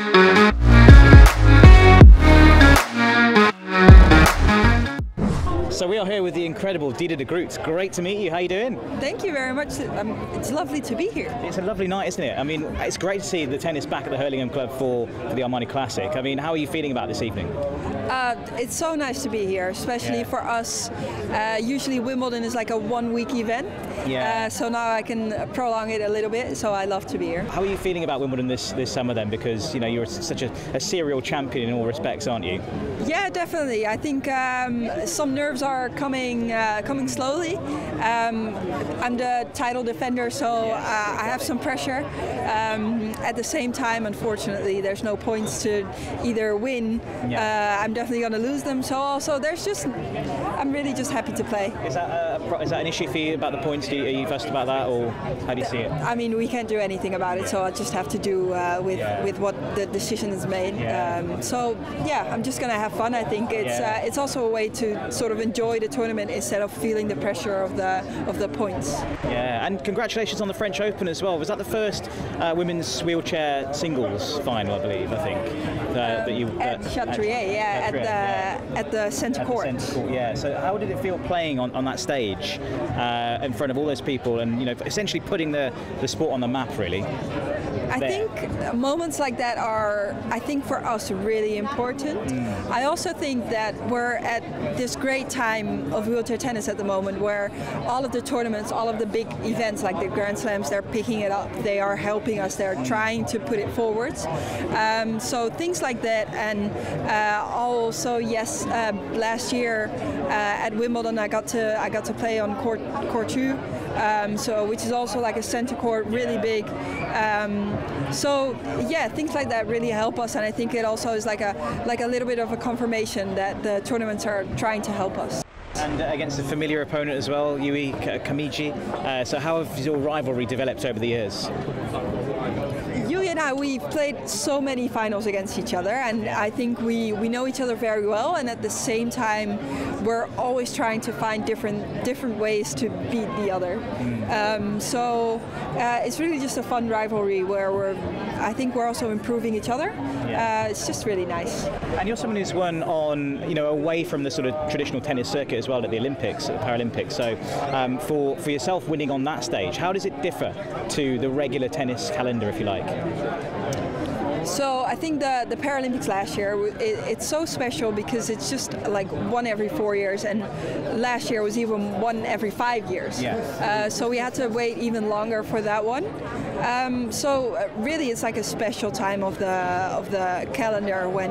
So we are here with the incredible Diede de Groot. Great to meet you. How are you doing? Thank you very much. Um, it's lovely to be here. It's a lovely night, isn't it? I mean, it's great to see the tennis back at the Hurlingham Club for, for the Armani Classic. I mean, how are you feeling about this evening? Uh, it's so nice to be here, especially Yeah. for us. Uh, usually Wimbledon is like a one-week event. Yeah. Uh, so now I can prolong it a little bit. So I love to be here. How are you feeling about Wimbledon this, this summer then? Because you know you're such a, a serial champion in all respects, aren't you? Yeah, definitely. I think um, some nerves are coming uh, coming slowly. Um, I'm the title defender, so uh, I have some pressure. Um, at the same time, unfortunately, there's no points to either win. Yeah. Uh, I'm definitely going to lose them. So also, there's just I'm really just happy to play. Is that a, is that an issue for you about the points? Do you, are you fussed about that, or how do you see it? I mean, we can't do anything about it, so I just have to do uh, with Yeah. with what the decision is made. Yeah. Um, so yeah, I'm just gonna have fun. I think it's uh, it's also a way to sort of enjoy the tournament instead of feeling the pressure of the of the points. Yeah, and congratulations on the French Open as well. Was that the first uh, women's wheelchair singles final, I believe? I think that, that you At Chatrier, yeah, at Chatrier, yeah. the at the centre At the court. centre court, yeah. So how did it feel playing on, on that stage uh, in front of all those people and you know essentially putting the, the sport on the map really? I there? think moments like that are, I think for us, really important. Mm. I also think that we're at this great time of wheelchair tennis at the moment where all of the tournaments, all of the big events like the Grand Slams, they're picking it up. They are helping us. They're trying to put it forward. Um, so things like that. And uh, also, yes, uh, last year uh, at Wimbledon, I got to I got to play on court court two. Um, so which is also like a center court, really big. Um, so yeah, things like that really help us, and I think it also is like a like a little bit of a confirmation that the tournaments are trying to help us. And against a familiar opponent as well, Yui Kamiji. Uh, so how has your rivalry developed over the years? Yui and I, we've played so many finals against each other, and I think we, we know each other very well. And at the same time, we're always trying to find different different ways to beat the other. Um, so uh, it's really just a fun rivalry where we're, I think we're also improving each other. Yeah. Uh, it's just really nice. And you're someone who's won on, you know, away from the sort of traditional tennis circuit as well at the Olympics, at the Paralympics. So um, for, for yourself winning on that stage, how does it differ to the regular tennis calendar, if you like? So I think the the Paralympics last year it, it's so special because it's just like one every four years, and last year was even one every five years. Yeah. Uh, so we had to wait even longer for that one. Um, so uh, really, it's like a special time of the of the calendar when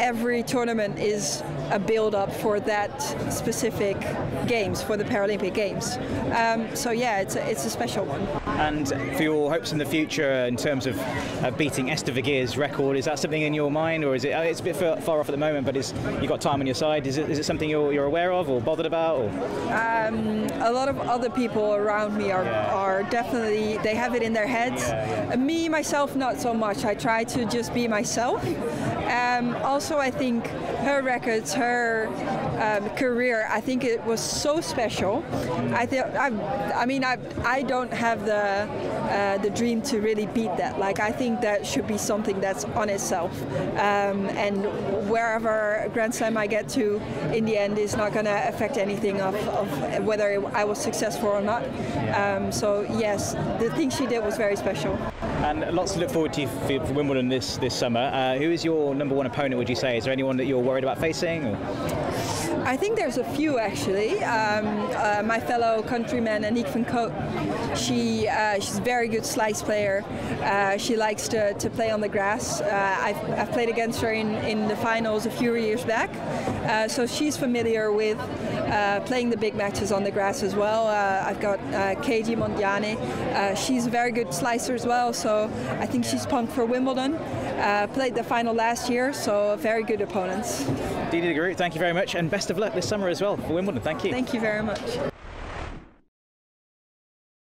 every tournament is a build up for that specific games for the Paralympic Games. Um, so yeah, it's a, it's a special one. And for your hopes in the future in terms of uh, beating Esther Vergeer's record, is that something in your mind, or is it? It's a bit far, off at the moment, but is you got time on your side? Is it, is it something you're, you're aware of or bothered about? Or? a lot of other people around me are, Yeah. are definitely they have it in their heads Yeah, Uh, me myself not so much i try to just be myself um, also i think her records her um, career i think it was so special i think I, I mean I, I don't have the uh, the dream to really beat that like i think that should be something that's on itself um, and wherever grand slam i get to in the end is not going to affect anything of, of whether I was successful or not. Um, so yes, the thing she did was very special. And lots to look forward to for, for Wimbledon this this summer. Uh, who is your number one opponent? Would you say? Is there anyone that you're worried about facing? Or? I think there's a few actually. Um, uh, my fellow countryman Aniek van Koot, she uh, she's a very good slice player. Uh, she likes to, to play on the grass. Uh, I've, I've played against her in, in the finals a few years back, uh, so she's familiar with uh, playing the big matches on the grass as well. I've got Montjane. Uh, she's a very good slicer as well, so I think she's pumped for Wimbledon. Uh, played the final last year, so very good opponents. Diede de Groot, thank you very much, and best of luck this summer as well for Wimbledon. Thank you. Thank you very much.